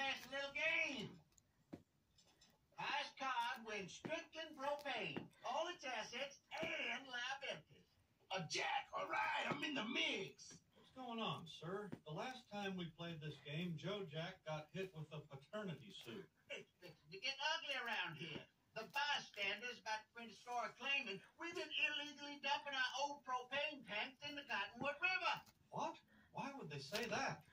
past little game. Highest card wins Strickland Propane. All its assets and liabilities. A Jack, all right, I'm in the mix. What's going on, sir? The last time we played this game, Joe Jack got hit with a paternity suit. It's getting ugly around here. The bystanders about to start a claiming we've been illegally dumping our old propane tanks in the Cottonwood River. What? Why would they say that?